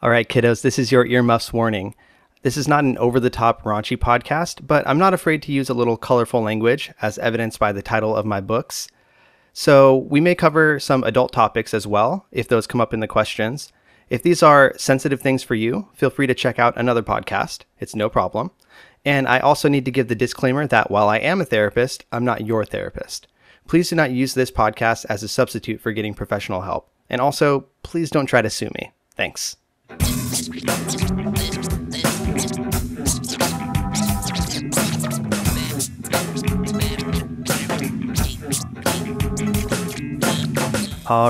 All right, kiddos, this is your earmuffs warning. This is not an over the top raunchy podcast, but I'm not afraid to use a little colorful language, as evidenced by the title of my books. So, we may cover some adult topics as well, if those come up in the questions. If these are sensitive things for you, feel free to check out another podcast. It's no problem. And I also need to give the disclaimer that while I am a therapist, I'm not your therapist. Please do not use this podcast as a substitute for getting professional help. And also, please don't try to sue me. Thanks. All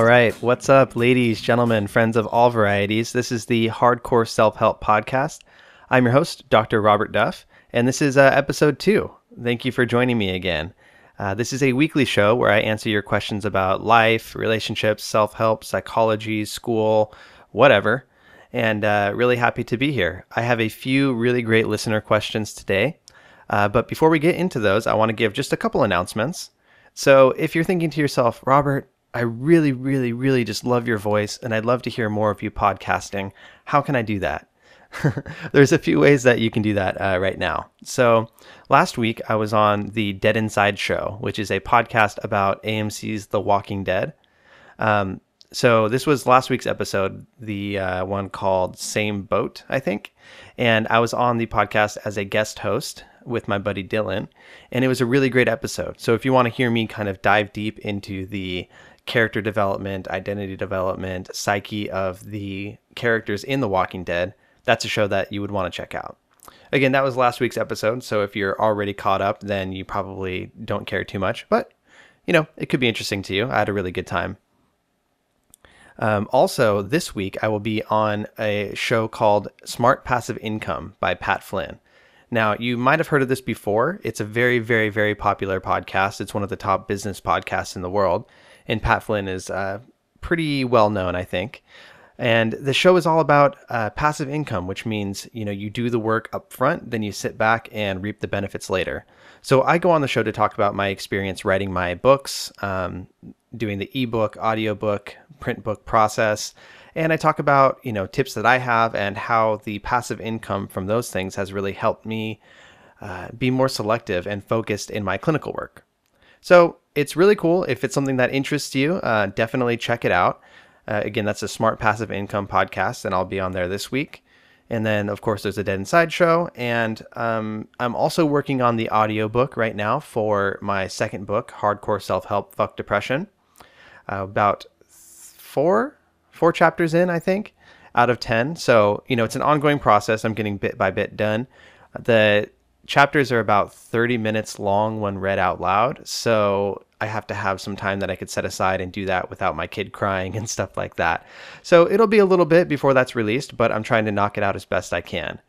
right. What's up, ladies, gentlemen, friends of all varieties? This is the Hardcore Self Help Podcast. I'm your host, Dr. Robert Duff, and this is uh, episode two. Thank you for joining me again. Uh, this is a weekly show where I answer your questions about life, relationships, self help, psychology, school, whatever and uh, really happy to be here. I have a few really great listener questions today. Uh, but before we get into those, I want to give just a couple announcements. So if you're thinking to yourself, Robert, I really, really, really just love your voice and I'd love to hear more of you podcasting, how can I do that? There's a few ways that you can do that uh, right now. So, last week I was on the Dead Inside Show, which is a podcast about AMC's The Walking Dead. Um, so this was last week's episode, the uh, one called "Same Boat," I think, and I was on the podcast as a guest host with my buddy Dylan, and it was a really great episode. So if you want to hear me kind of dive deep into the character development, identity development, psyche of the characters in The Walking Dead, that's a show that you would want to check out. Again, that was last week's episode, so if you're already caught up, then you probably don't care too much, but you know, it could be interesting to you. I had a really good time. Um, also, this week I will be on a show called Smart Passive Income by Pat Flynn. Now, you might have heard of this before. It's a very, very, very popular podcast. It's one of the top business podcasts in the world. And Pat Flynn is uh, pretty well known, I think. And the show is all about uh, passive income, which means you know you do the work up front, then you sit back and reap the benefits later. So I go on the show to talk about my experience writing my books, um, doing the ebook, audiobook, print book process. And I talk about, you know, tips that I have and how the passive income from those things has really helped me uh, be more selective and focused in my clinical work. So it's really cool. If it's something that interests you, uh, definitely check it out. Uh, again, that's a Smart Passive Income podcast, and I'll be on there this week. And then, of course, there's a Dead Inside show. And um, I'm also working on the audiobook right now for my second book, Hardcore Self Help Fuck Depression. Uh, about four four chapters in, I think, out of ten. So you know, it's an ongoing process. I'm getting bit by bit done. The chapters are about 30 minutes long when read out loud. So I have to have some time that I could set aside and do that without my kid crying and stuff like that. So it'll be a little bit before that's released, but I'm trying to knock it out as best I can.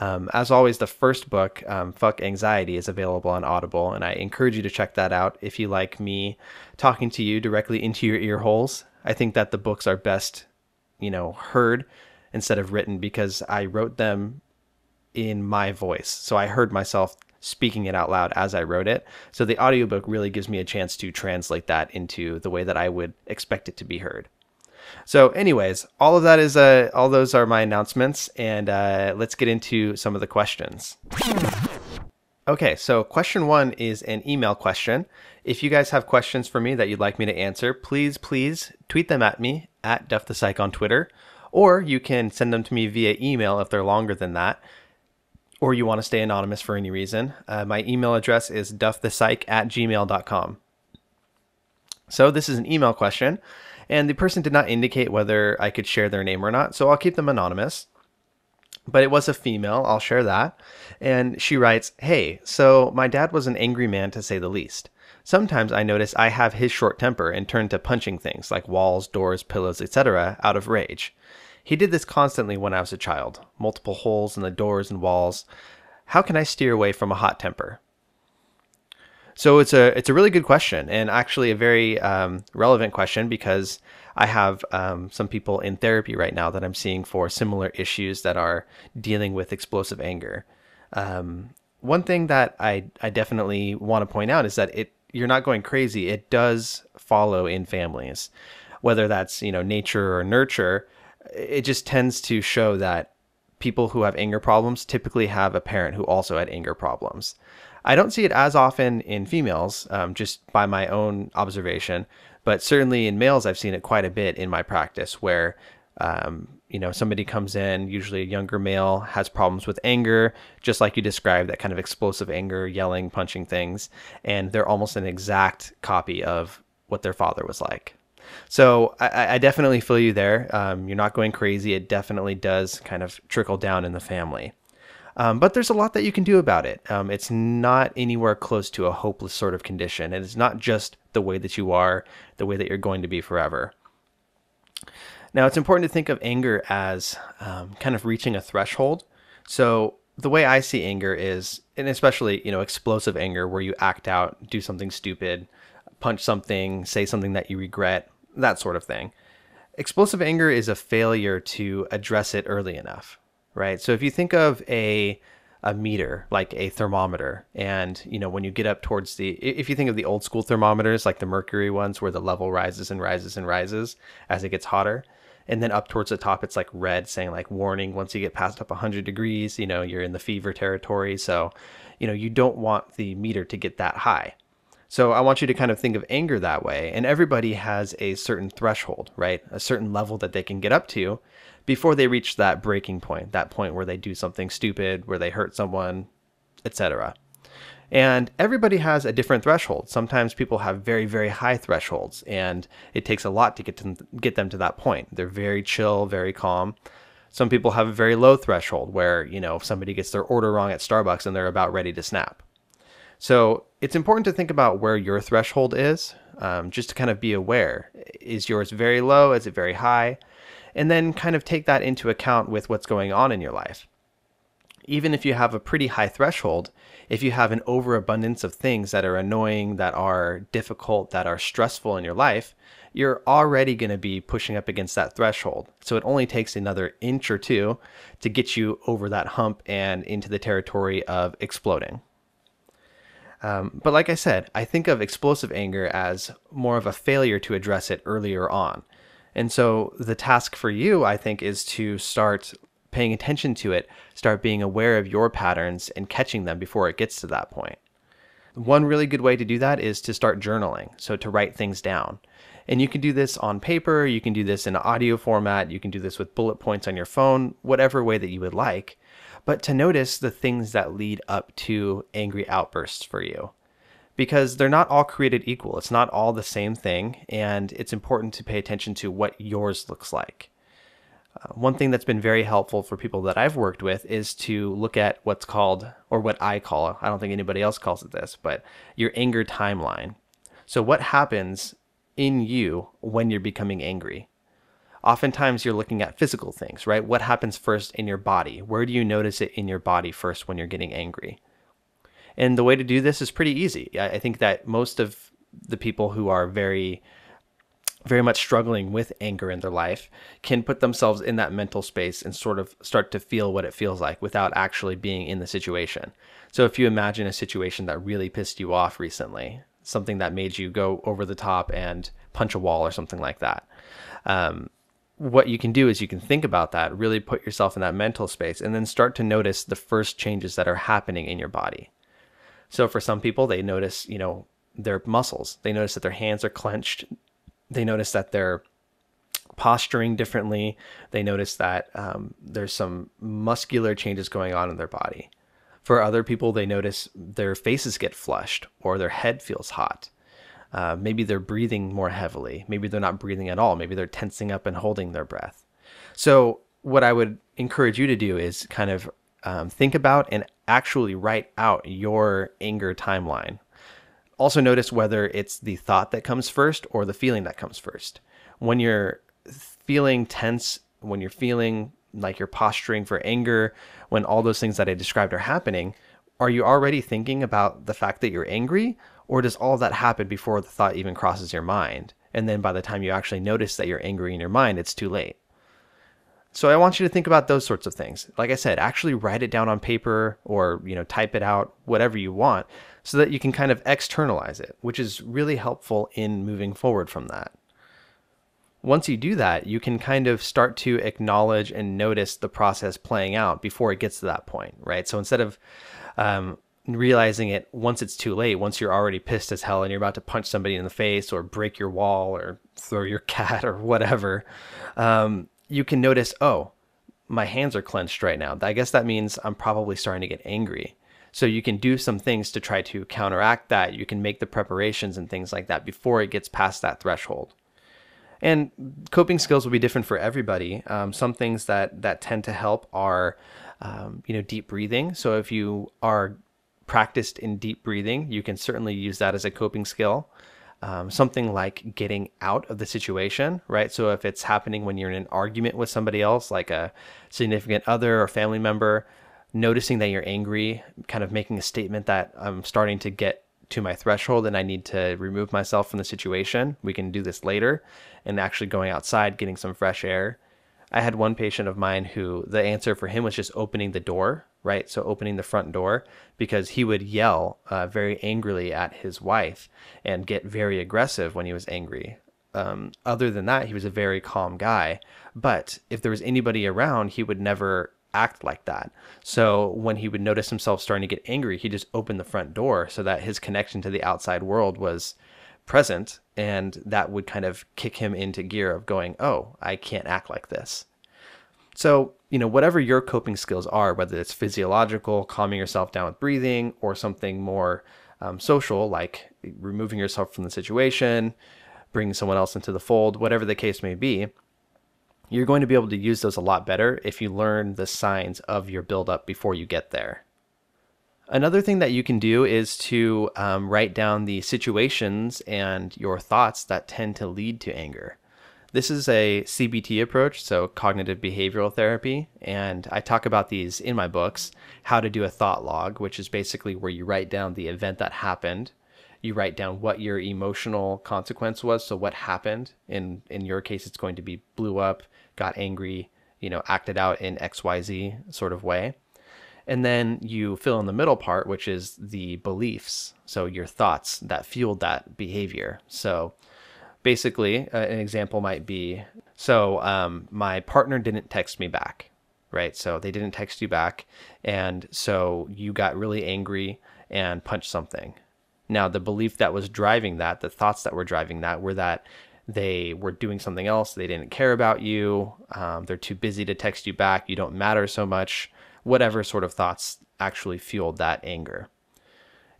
Um, as always, the first book, um, Fuck Anxiety, is available on Audible, and I encourage you to check that out if you like me talking to you directly into your ear holes. I think that the books are best, you know, heard instead of written because I wrote them in my voice. So I heard myself speaking it out loud as I wrote it. So the audiobook really gives me a chance to translate that into the way that I would expect it to be heard. So, anyways, all of that is uh, all those are my announcements, and uh, let's get into some of the questions. Okay, so question one is an email question. If you guys have questions for me that you'd like me to answer, please, please tweet them at me at Duff the Psych on Twitter, or you can send them to me via email if they're longer than that, or you want to stay anonymous for any reason. Uh, my email address is duffthepsych at gmail.com. So this is an email question and the person did not indicate whether I could share their name or not, so I'll keep them anonymous. But it was a female, I'll share that. And she writes, Hey, so my dad was an angry man to say the least. Sometimes I notice I have his short temper and turn to punching things like walls, doors, pillows, etc. out of rage. He did this constantly when I was a child, multiple holes in the doors and walls. How can I steer away from a hot temper? So it's a it's a really good question and actually a very um, relevant question because I have um, some people in therapy right now that I'm seeing for similar issues that are dealing with explosive anger. Um, one thing that I I definitely want to point out is that it you're not going crazy. It does follow in families, whether that's you know nature or nurture. it just tends to show that people who have anger problems typically have a parent who also had anger problems. I don't see it as often in females, um, just by my own observation, but certainly in males, I've seen it quite a bit in my practice where, um, you know, somebody comes in, usually a younger male, has problems with anger, just like you described, that kind of explosive anger, yelling, punching things, and they're almost an exact copy of what their father was like. So I, I definitely feel you there. Um, you're not going crazy. It definitely does kind of trickle down in the family. Um, but there's a lot that you can do about it. Um, it's not anywhere close to a hopeless sort of condition. And it's not just the way that you are, the way that you're going to be forever. Now, it's important to think of anger as um, kind of reaching a threshold. So, the way I see anger is, and especially, you know, explosive anger where you act out, do something stupid, punch something, say something that you regret, that sort of thing. Explosive anger is a failure to address it early enough, right? So if you think of a a meter like a thermometer and you know when you get up towards the if you think of the old school thermometers like the mercury ones where the level rises and rises and rises as it gets hotter and then up towards the top it's like red saying like warning once you get past up 100 degrees you know you're in the fever territory so you know you don't want the meter to get that high so I want you to kind of think of anger that way. And everybody has a certain threshold, right? A certain level that they can get up to before they reach that breaking point, that point where they do something stupid, where they hurt someone, etc. And everybody has a different threshold. Sometimes people have very, very high thresholds, and it takes a lot to get to get them to that point. They're very chill, very calm. Some people have a very low threshold where, you know, if somebody gets their order wrong at Starbucks and they're about ready to snap. So it's important to think about where your threshold is, um, just to kind of be aware. Is yours very low? Is it very high? And then kind of take that into account with what's going on in your life. Even if you have a pretty high threshold, if you have an overabundance of things that are annoying, that are difficult, that are stressful in your life, you're already going to be pushing up against that threshold. So it only takes another inch or two to get you over that hump and into the territory of exploding. Um, but like I said, I think of explosive anger as more of a failure to address it earlier on. And so the task for you, I think, is to start paying attention to it, start being aware of your patterns and catching them before it gets to that point. One really good way to do that is to start journaling, so to write things down. And you can do this on paper, you can do this in audio format, you can do this with bullet points on your phone, whatever way that you would like but to notice the things that lead up to angry outbursts for you. Because they're not all created equal. It's not all the same thing, and it's important to pay attention to what yours looks like. Uh, one thing that's been very helpful for people that I've worked with is to look at what's called, or what I call, I don't think anybody else calls it this, but your anger timeline. So, what happens in you when you're becoming angry? oftentimes you're looking at physical things, right? What happens first in your body? Where do you notice it in your body first when you're getting angry? And the way to do this is pretty easy. I think that most of the people who are very, very much struggling with anger in their life can put themselves in that mental space and sort of start to feel what it feels like without actually being in the situation. So if you imagine a situation that really pissed you off recently, something that made you go over the top and punch a wall or something like that. Um, what you can do is you can think about that, really put yourself in that mental space, and then start to notice the first changes that are happening in your body. So for some people, they notice, you know, their muscles. They notice that their hands are clenched. They notice that they're posturing differently. They notice that um, there's some muscular changes going on in their body. For other people, they notice their faces get flushed or their head feels hot. Uh, maybe they're breathing more heavily. Maybe they're not breathing at all. Maybe they're tensing up and holding their breath. So, what I would encourage you to do is kind of um, think about and actually write out your anger timeline. Also, notice whether it's the thought that comes first or the feeling that comes first. When you're feeling tense, when you're feeling like you're posturing for anger, when all those things that I described are happening, are you already thinking about the fact that you're angry? Or does all that happen before the thought even crosses your mind? And then by the time you actually notice that you're angry in your mind, it's too late. So I want you to think about those sorts of things. Like I said, actually write it down on paper or, you know, type it out, whatever you want, so that you can kind of externalize it, which is really helpful in moving forward from that. once you do that, you can kind of start to acknowledge and notice the process playing out before it gets to that point, right? So instead of um, realizing it once it's too late, once you're already pissed as hell and you're about to punch somebody in the face or break your wall or throw your cat or whatever, um, you can notice, oh, my hands are clenched right now. I guess that means I'm probably starting to get angry. So you can do some things to try to counteract that. You can make the preparations and things like that before it gets past that threshold. And coping skills will be different for everybody. Um, some things that that tend to help are, um, you know, deep breathing. So if you are practiced in deep breathing, you can certainly use that as a coping skill. Um, something like getting out of the situation, right? So if it's happening when you're in an argument with somebody else, like a significant other or family member, noticing that you're angry, kind of making a statement that I'm starting to get to my threshold and I need to remove myself from the situation. We can do this later and actually going outside, getting some fresh air. I had one patient of mine who the answer for him was just opening the door, right? So opening the front door because he would yell uh, very angrily at his wife and get very aggressive when he was angry. Um, other than that, he was a very calm guy. But if there was anybody around, he would never act like that. So when he would notice himself starting to get angry, he just opened the front door so that his connection to the outside world was present and that would kind of kick him into gear of going, "Oh, I can't act like this." So, you know, whatever your coping skills are, whether it's physiological, calming yourself down with breathing, or something more um, social, like removing yourself from the situation, bringing someone else into the fold, whatever the case may be, you're going to be able to use those a lot better if you learn the signs of your buildup before you get there. Another thing that you can do is to um, write down the situations and your thoughts that tend to lead to anger. This is a CBT approach, so cognitive behavioral therapy, and I talk about these in my books. How to do a thought log, which is basically where you write down the event that happened, you write down what your emotional consequence was, so what happened. In in your case, it's going to be blew up, got angry, you know, acted out in XYZ sort of way. And then you fill in the middle part, which is the beliefs. So your thoughts that fueled that behavior. So basically, uh, an example might be so um, my partner didn't text me back, right? So they didn't text you back. And so you got really angry and punched something. Now, the belief that was driving that, the thoughts that were driving that, were that they were doing something else. They didn't care about you. Um, they're too busy to text you back. You don't matter so much. Whatever sort of thoughts actually fueled that anger.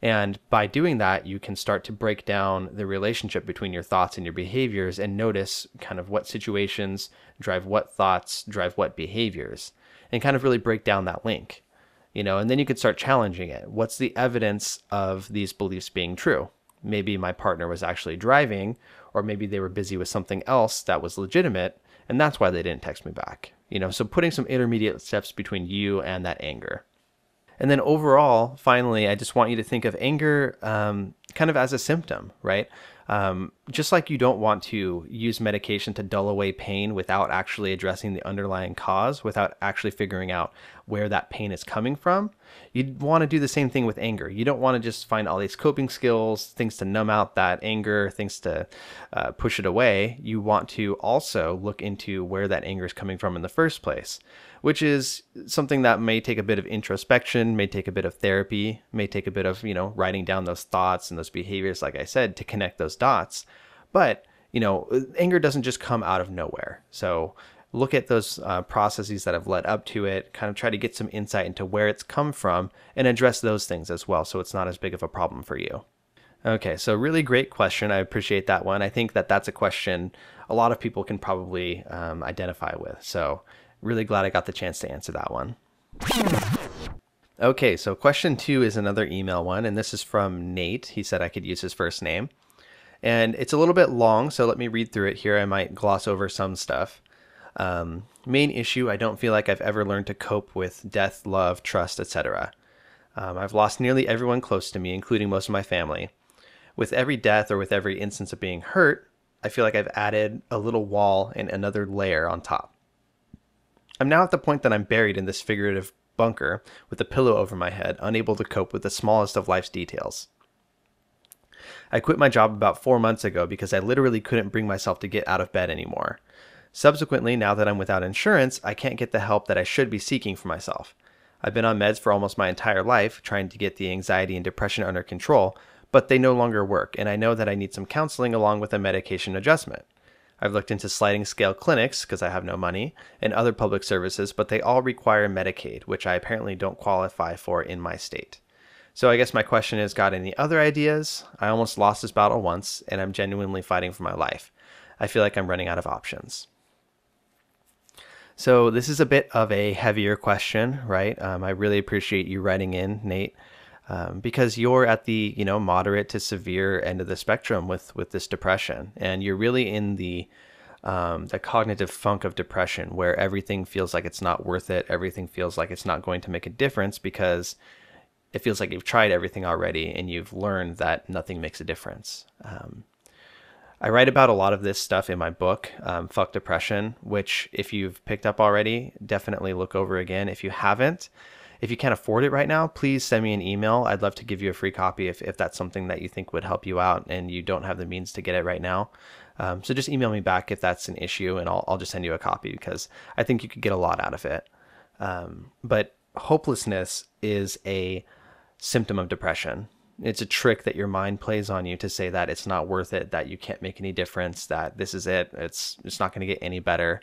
And by doing that, you can start to break down the relationship between your thoughts and your behaviors and notice kind of what situations drive what thoughts, drive what behaviors, and kind of really break down that link. You know, and then you can start challenging it. What's the evidence of these beliefs being true? Maybe my partner was actually driving, or maybe they were busy with something else that was legitimate and that's why they didn't text me back you know so putting some intermediate steps between you and that anger and then overall finally i just want you to think of anger um, kind of as a symptom right? Um, just like you don't want to use medication to dull away pain without actually addressing the underlying cause, without actually figuring out where that pain is coming from, you'd want to do the same thing with anger. You don't want to just find all these coping skills, things to numb out that anger, things to uh, push it away. You want to also look into where that anger is coming from in the first place which is something that may take a bit of introspection, may take a bit of therapy, may take a bit of, you know, writing down those thoughts and those behaviors, like I said, to connect those dots. But, you know, anger doesn't just come out of nowhere. So look at those uh, processes that have led up to it, kind of try to get some insight into where it's come from and address those things as well. So it's not as big of a problem for you. Okay, so really great question. I appreciate that one. I think that that's a question a lot of people can probably um, identify with. So really glad I got the chance to answer that one. Okay, so question two is another email one, and this is from Nate. He said I could use his first name. And it's a little bit long, so let me read through it here. I might gloss over some stuff. Um, main issue I don't feel like I've ever learned to cope with death, love, trust, etc. Um, I've lost nearly everyone close to me, including most of my family. With every death or with every instance of being hurt, I feel like I've added a little wall and another layer on top. I'm now at the point that I'm buried in this figurative bunker with a pillow over my head, unable to cope with the smallest of life's details. I quit my job about four months ago because I literally couldn't bring myself to get out of bed anymore. Subsequently, now that I'm without insurance, I can't get the help that I should be seeking for myself. I've been on meds for almost my entire life, trying to get the anxiety and depression under control, but they no longer work, and I know that I need some counseling along with a medication adjustment. I've looked into sliding scale clinics because I have no money and other public services, but they all require Medicaid, which I apparently don't qualify for in my state. So I guess my question is got any other ideas? I almost lost this battle once and I'm genuinely fighting for my life. I feel like I'm running out of options. So this is a bit of a heavier question, right? Um, I really appreciate you writing in, Nate um, because you're at the you know moderate to severe end of the spectrum with with this depression, and you're really in the um, the cognitive funk of depression, where everything feels like it's not worth it, everything feels like it's not going to make a difference because it feels like you've tried everything already and you've learned that nothing makes a difference. Um, I write about a lot of this stuff in my book, um, Fuck Depression, which, if you've picked up already, definitely look over again. If you haven't, if you can't afford it right now, please send me an email. I'd love to give you a free copy if, if that's something that you think would help you out and you don't have the means to get it right now. Um, so just email me back if that's an issue and I'll, I'll just send you a copy because I think you could get a lot out of it. Um, but hopelessness is a symptom of depression. It's a trick that your mind plays on you to say that it's not worth it, that you can't make any difference, that this is it, it's it's not going to get any better.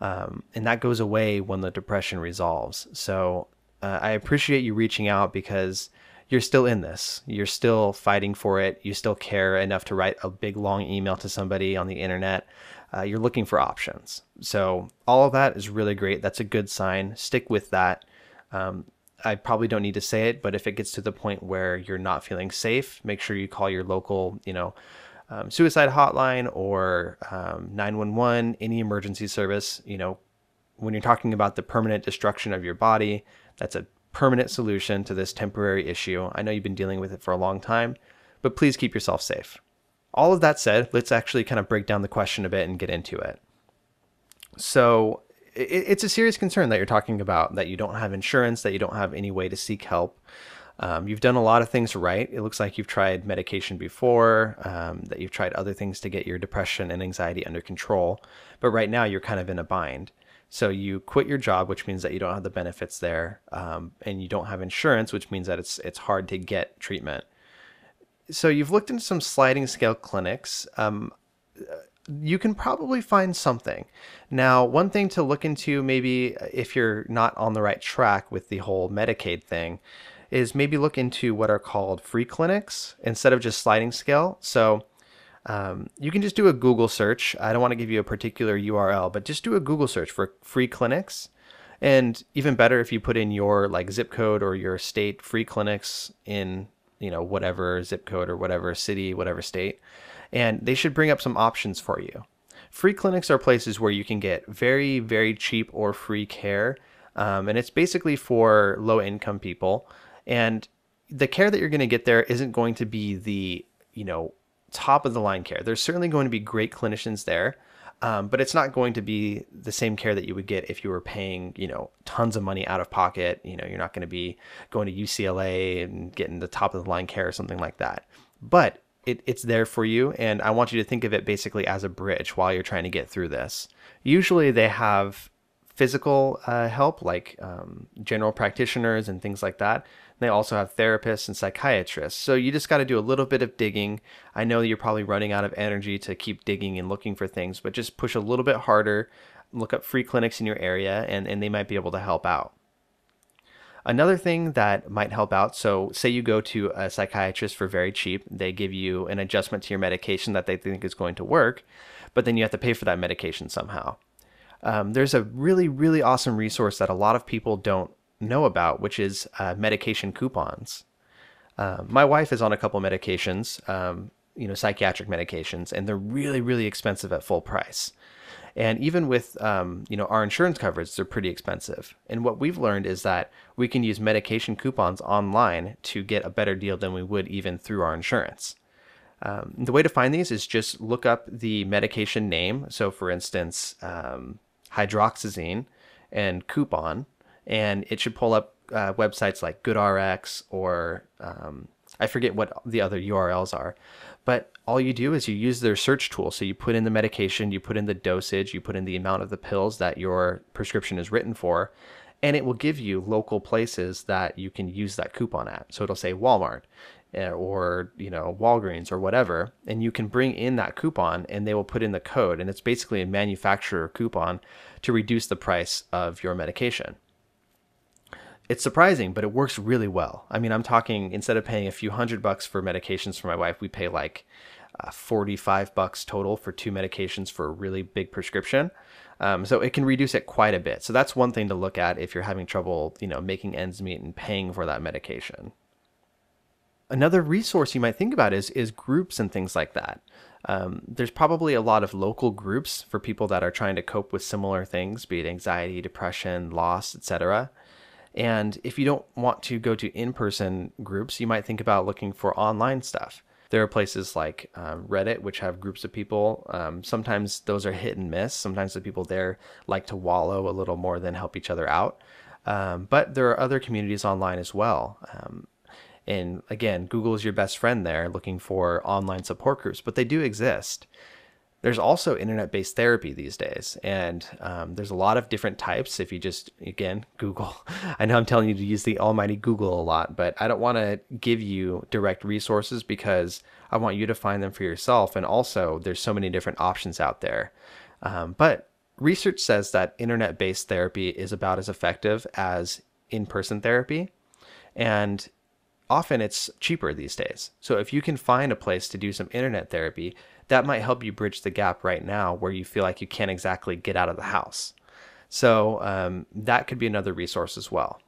Um, and that goes away when the depression resolves. So uh, I appreciate you reaching out because you're still in this. You're still fighting for it. You still care enough to write a big long email to somebody on the internet. Uh, you're looking for options. So all of that is really great. That's a good sign. Stick with that. Um, I probably don't need to say it, but if it gets to the point where you're not feeling safe, make sure you call your local, you know, um, suicide hotline or um, 911, any emergency service. You know, when you're talking about the permanent destruction of your body, that's a permanent solution to this temporary issue. I know you've been dealing with it for a long time, but please keep yourself safe. All of that said, let's actually kind of break down the question a bit and get into it. So, it's a serious concern that you're talking about that you don't have insurance, that you don't have any way to seek help. Um, you've done a lot of things right. It looks like you've tried medication before, um, that you've tried other things to get your depression and anxiety under control, but right now you're kind of in a bind. So you quit your job, which means that you don't have the benefits there, um, and you don't have insurance, which means that it's it's hard to get treatment. So you've looked into some sliding scale clinics. You can probably find something. Now, one thing to look into, maybe if you're not on the right track with the whole Medicaid thing, is maybe look into what are called free clinics instead of just sliding scale. So um, you can just do a Google search. I don't want to give you a particular URL, but just do a Google search for free clinics. And even better if you put in your like zip code or your state free clinics in, you know, whatever zip code or whatever city, whatever state. And they should bring up some options for you. Free clinics are places where you can get very, very cheap or free care. Um, and it's basically for low income people. And the care that you're going to get there isn't going to be the, you know, top of the line care. There's certainly going to be great clinicians there, um, but it's not going to be the same care that you would get if you were paying, you know, tons of money out of pocket. You know, you're not going to be going to UCLA and getting the top of the line care or something like that. But it, it's there for you, and I want you to think of it basically as a bridge while you're trying to get through this. Usually, they have physical uh, help like um, general practitioners and things like that they also have therapists and psychiatrists. So you just got to do a little bit of digging. I know you're probably running out of energy to keep digging and looking for things, but just push a little bit harder. Look up free clinics in your area, and, and they might be able to help out. Another thing that might help out so, say you go to a psychiatrist for very cheap, they give you an adjustment to your medication that they think is going to work, but then you have to pay for that medication somehow. Um, there's a really, really awesome resource that a lot of people don't know about, which is uh, medication coupons. Uh, my wife is on a couple medications, um, you know, psychiatric medications, and they're really, really expensive at full price. And even with, um, you know, our insurance coverage, they're pretty expensive. And what we've learned is that we can use medication coupons online to get a better deal than we would even through our insurance. Um, the way to find these is just look up the medication name. So, for instance, um, hydroxyzine and coupon, and it should pull up uh, websites like GoodRx or um, I forget what the other URLs are. But all you do is you use their search tool. So you put in the medication, you put in the dosage, you put in the amount of the pills that your prescription is written for, and it will give you local places that you can use that coupon at. So it'll say Walmart eh, or you know Walgreens or whatever, and you can bring in that coupon and they will put in the code, and it's basically a manufacturer coupon to reduce the price of your medication. It's surprising, but it works really well. I mean, I'm talking instead of paying a few hundred bucks for medications for my wife, we pay like uh, 45 bucks total for two medications for a really big prescription. Um, so it can reduce it quite a bit. So that's one thing to look at if you're having trouble, you know, making ends meet and paying for that medication. Another resource you might think about is is groups and things like that. Um, there's probably a lot of local groups for people that are trying to cope with similar things, be it anxiety, depression, loss, etc. And if you don't want to go to in person groups, you might think about looking for online stuff. There are places like um, Reddit, which have groups of people. Um, sometimes those are hit and miss. Sometimes the people there like to wallow a little more than help each other out. Um, but there are other communities online as well. Um, and again, Google is your best friend there looking for online support groups, but they do exist. There's also internet based therapy these days, and um, there's a lot of different types. If you just, again, Google, I know I'm telling you to use the almighty Google a lot, but I don't want to give you direct resources because I want you to find them for yourself. And also, there's so many different options out there. Um, but research says that internet based therapy is about as effective as in person therapy. And often it's cheaper these days. So if you can find a place to do some internet therapy, that might help you bridge the gap right now where you feel like you can't exactly get out of the house. So um, that could be another resource as well.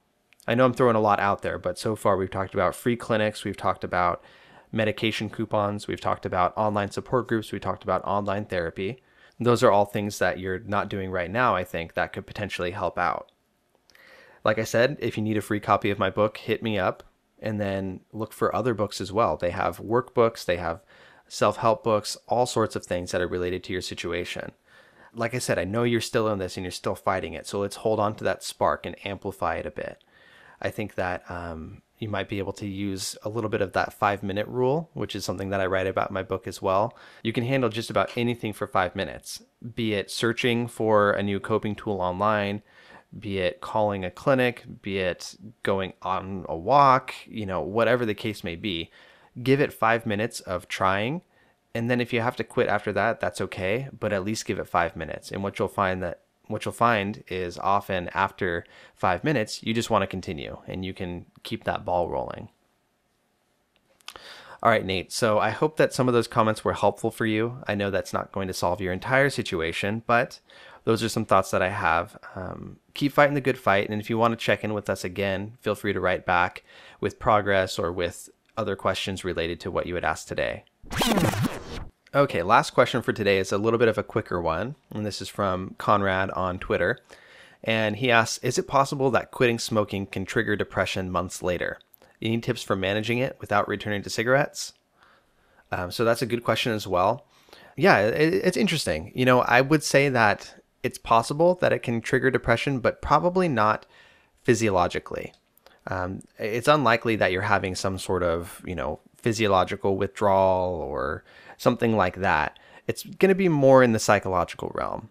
I know I'm throwing a lot out there, but so far we've talked about free clinics, we've talked about medication coupons, we've talked about online support groups, we talked about online therapy. Those are all things that you're not doing right now, I think, that could potentially help out. Like I said, if you need a free copy of my book, hit me up and then look for other books as well. They have workbooks, they have self help books, all sorts of things that are related to your situation. Like I said, I know you're still in this and you're still fighting it. So let's hold on to that spark and amplify it a bit. I think that um, you might be able to use a little bit of that five minute rule, which is something that I write about in my book as well. You can handle just about anything for five minutes, be it searching for a new coping tool online, be it calling a clinic, be it going on a walk, you know, whatever the case may be give it five minutes of trying. And then if you have to quit after that, that's okay, but at least give it five minutes. And what you'll find that what you'll find is often after five minutes, you just want to continue and you can keep that ball rolling. All right, Nate. So I hope that some of those comments were helpful for you. I know that's not going to solve your entire situation, but those are some thoughts that I have. Um, keep fighting the good fight. And if you want to check in with us again, feel free to write back with progress or with other questions related to what you had asked today. Okay, last question for today is a little bit of a quicker one, and this is from Conrad on Twitter. And he asks Is it possible that quitting smoking can trigger depression months later? Any tips for managing it without returning to cigarettes? Um, so that's a good question as well. Yeah, it, it's interesting. You know, I would say that it's possible that it can trigger depression, but probably not physiologically um, it's unlikely that you're having some sort of you know physiological withdrawal or something like that. It's going to be more in the psychological realm.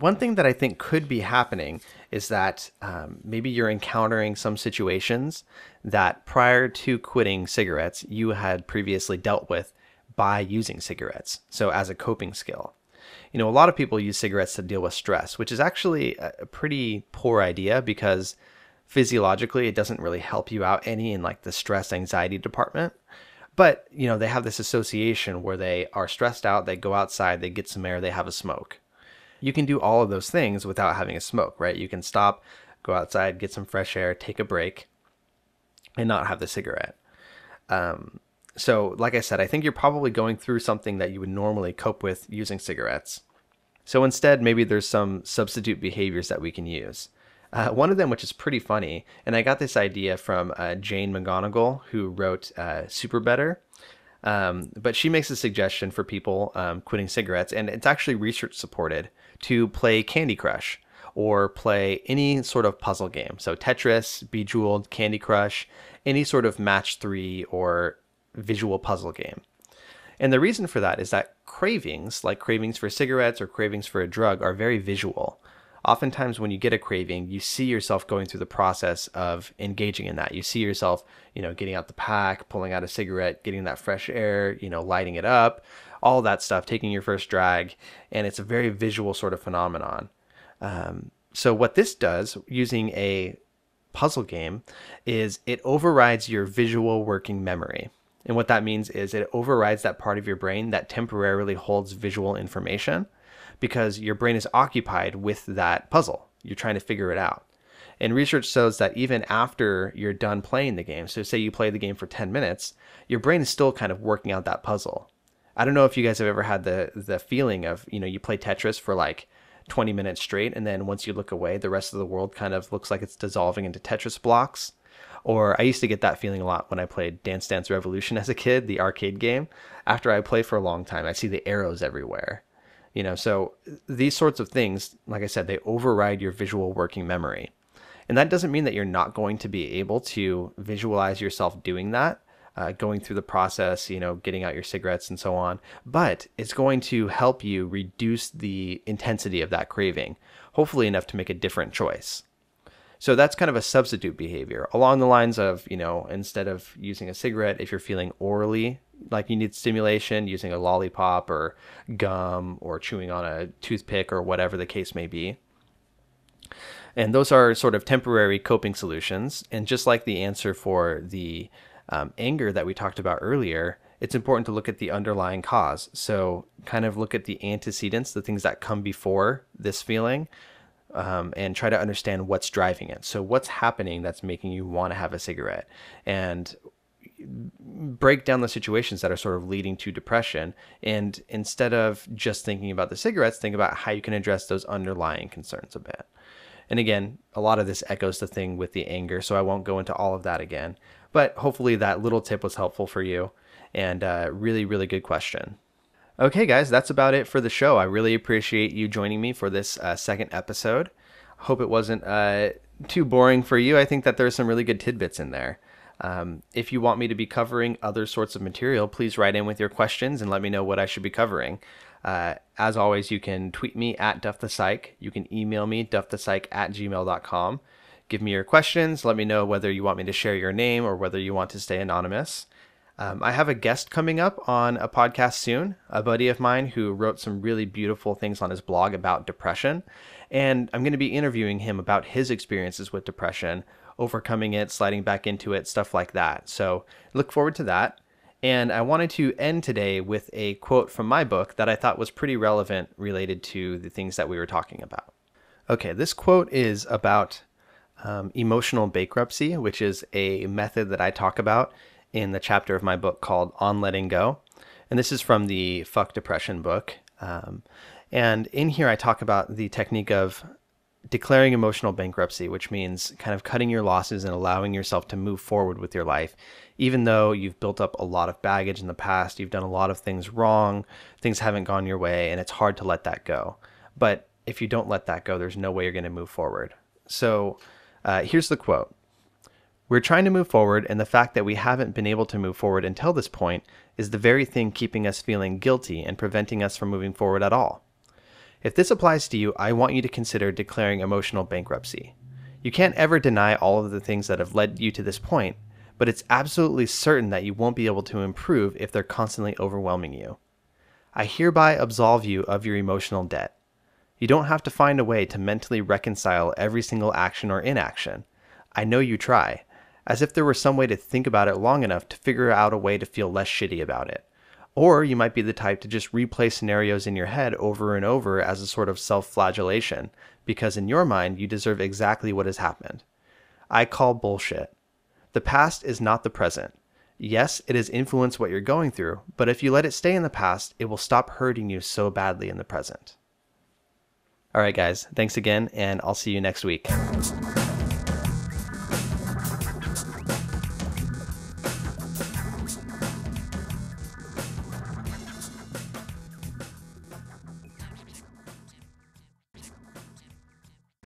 One thing that I think could be happening is that um, maybe you're encountering some situations that prior to quitting cigarettes, you had previously dealt with by using cigarettes. So, as a coping skill. You know, a lot of people use cigarettes to deal with stress, which is actually a pretty poor idea because physiologically it doesn't really help you out any in like the stress anxiety department. But you know they have this association where they are stressed out they go outside they get some air they have a smoke. You can do all of those things without having a smoke right? You can stop go outside get some fresh air take a break and not have the cigarette. Um, so like i said i think you're probably going through something that you would normally cope with using cigarettes. So instead maybe there's some substitute behaviors that we can use uh, one of them, which is pretty funny, and I got this idea from uh, Jane McGonigal, who wrote uh, Super Better. Um, but she makes a suggestion for people um, quitting cigarettes, and it's actually research supported to play Candy Crush or play any sort of puzzle game. So Tetris, Bejeweled, Candy Crush, any sort of match three or visual puzzle game. And the reason for that is that cravings, like cravings for cigarettes or cravings for a drug, are very visual. Oftentimes, when you get a craving, you see yourself going through the process of engaging in that. You see yourself, you know, getting out the pack, pulling out a cigarette, getting that fresh air, you know, lighting it up, all that stuff, taking your first drag. And it's a very visual sort of phenomenon. Um, so, what this does using a puzzle game is it overrides your visual working memory. And what that means is it overrides that part of your brain that temporarily holds visual information because your brain is occupied with that puzzle. You're trying to figure it out. And research shows that even after you're done playing the game, so say you play the game for 10 minutes, your brain is still kind of working out that puzzle. I don't know if you guys have ever had the the feeling of, you know, you play Tetris for like 20 minutes straight and then once you look away, the rest of the world kind of looks like it's dissolving into Tetris blocks or I used to get that feeling a lot when I played Dance Dance Revolution as a kid, the arcade game. After I play for a long time, I see the arrows everywhere. You know, so these sorts of things, like I said, they override your visual working memory. And that doesn't mean that you're not going to be able to visualize yourself doing that, uh, going through the process, you know, getting out your cigarettes and so on. But it's going to help you reduce the intensity of that craving, hopefully enough to make a different choice. So that's kind of a substitute behavior along the lines of, you know, instead of using a cigarette, if you're feeling orally like you need stimulation, using a lollipop or gum or chewing on a toothpick or whatever the case may be. And those are sort of temporary coping solutions. And just like the answer for the um, anger that we talked about earlier, it's important to look at the underlying cause. So, kind of look at the antecedents, the things that come before this feeling, um, and try to understand what's driving it. So, what's happening that's making you want to have a cigarette? And break down the situations that are sort of leading to depression. And instead of just thinking about the cigarettes, think about how you can address those underlying concerns a bit. And again, a lot of this echoes the thing with the anger, so I won't go into all of that again. But hopefully, that little tip was helpful for you. And uh, really, really good question. Okay, guys, that's about it for the show. I really appreciate you joining me for this uh, second episode. I hope it wasn't uh, too boring for you. I think that there's some really good tidbits in there. Um, if you want me to be covering other sorts of material, please write in with your questions and let me know what I should be covering. Uh, as always, you can tweet me at duffthepsych. You can email me, duffthepsych at gmail.com. Give me your questions. Let me know whether you want me to share your name or whether you want to stay anonymous. Um, I have a guest coming up on a podcast soon, a buddy of mine who wrote some really beautiful things on his blog about depression. And I'm going to be interviewing him about his experiences with depression, overcoming it, sliding back into it, stuff like that. So look forward to that. And I wanted to end today with a quote from my book that I thought was pretty relevant related to the things that we were talking about. Okay, this quote is about um, emotional bankruptcy, which is a method that I talk about in the chapter of my book called On Letting Go. And this is from the Fuck Depression book. Um, and in here, I talk about the technique of declaring emotional bankruptcy, which means kind of cutting your losses and allowing yourself to move forward with your life. Even though you've built up a lot of baggage in the past, you've done a lot of things wrong, things haven't gone your way, and it's hard to let that go. But if you don't let that go, there's no way you're going to move forward. So uh, here's the quote we're trying to move forward, and the fact that we haven't been able to move forward until this point is the very thing keeping us feeling guilty and preventing us from moving forward at all. If this applies to you, I want you to consider declaring emotional bankruptcy. You can't ever deny all of the things that have led you to this point, but it's absolutely certain that you won't be able to improve if they're constantly overwhelming you. I hereby absolve you of your emotional debt. You don't have to find a way to mentally reconcile every single action or inaction. I know you try as if there were some way to think about it long enough to figure out a way to feel less shitty about it. Or you might be the type to just replay scenarios in your head over and over as a sort of self flagellation, because in your mind you deserve exactly what has happened. I call bullshit. The past is not the present. Yes, it has influenced what you're going through, but if you let it stay in the past, it will stop hurting you so badly in the present. All right, guys, thanks again, and I'll see you next week.